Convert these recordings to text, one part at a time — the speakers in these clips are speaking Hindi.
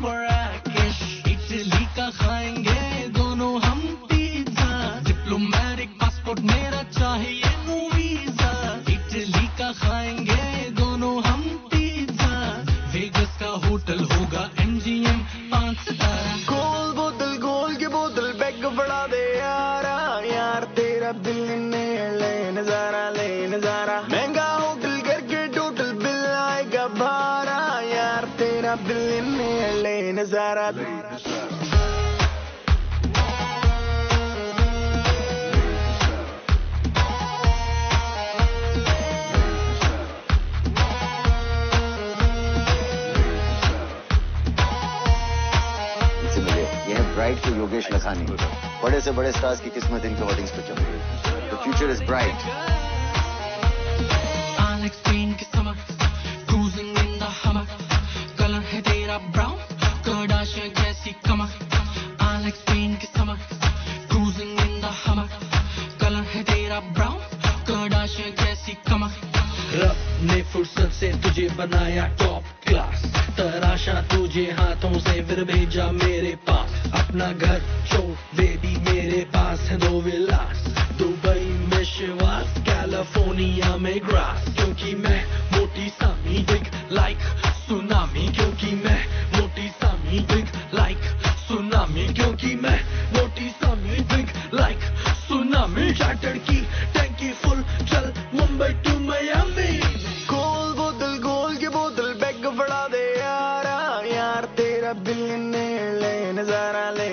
मराकेश इटली का खाएँगे चाहिए नो इटली का खाएँगे दोनों हम पिज्जा वेगस का होटल होगा एमजीएम पाँच सितारा गोल बोतल गोल की बोतल बैग बढ़ा दे यारा। यार तेरा दिल ने ले नज़ारा ले नज़ारा। महँगा होटल करके टोटल बिल आएगा भारा यार तेरा दिल ने ले नज़ारा। इनसे ब्राइट के योगेश लखानी बड़े से बड़े स्टार्स की किस्मत इनके वर्डिंग्स पे चल रही है। The future is bright Alex Green के summer cruising in the Hummer. Colour है तेरा brown Kardashian जैसी कमर. Alex Green के summer cruising in the Hummer. Colour है तेरा brown Kardashian जैसी कमर. रब ने फुर्सत से तुझे बनाया टॉप क्लास तराशा तुझे हाथों से फिर भेजा मेरे अपना घर छोड़। बेबी मेरे पास है दो विलास दुबई में शिवास कैलिफ़ोर्निया में ग्रास क्योंकि मैं मोटी सामी बिग लाइक सुनामी क्योंकि मैं मोटी सामी बिग लाइक सुनामी क्योंकि मैं मोटी सामी बिग लाइक सुनामी चार्टर की टैंकी फुल चल मुंबई टू मियामी गोल बोतल गोल की बोतल, बैग बढ़ा दे यारा। यार, तेरा दिल ने ले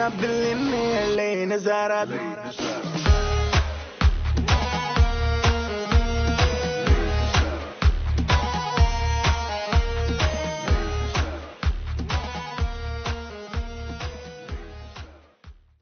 I've been living, laying his out.